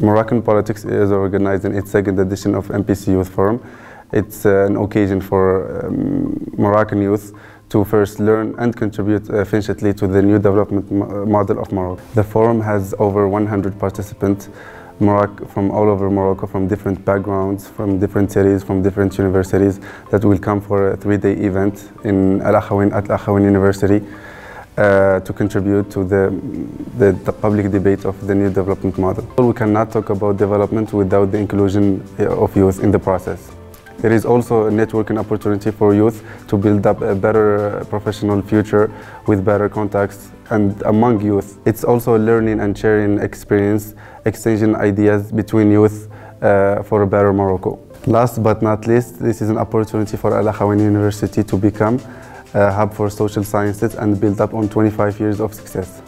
Moroccan Politics is organizing its second edition of MPC Youth Forum. It's uh, an occasion for um, Moroccan youth to first learn and contribute efficiently to the new development model of Morocco. The forum has over 100 participants Morocco, from all over Morocco, from different backgrounds, from different cities, from different universities that will come for a three-day event in Al Akhawayn at Al Akhawayn University uh, to contribute to the, the, the, public debate of the new development model. We cannot talk about development without the inclusion of youth in the process. There is also a networking opportunity for youth to build up a better professional future with better contacts and among youth. It's also a learning and sharing experience, exchanging ideas between youth uh, for a better Morocco. Last but not least, this is an opportunity for Al Akhawayn University to become Uh, hub for social sciences and built up on 25 years of success.